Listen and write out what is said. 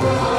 Oh.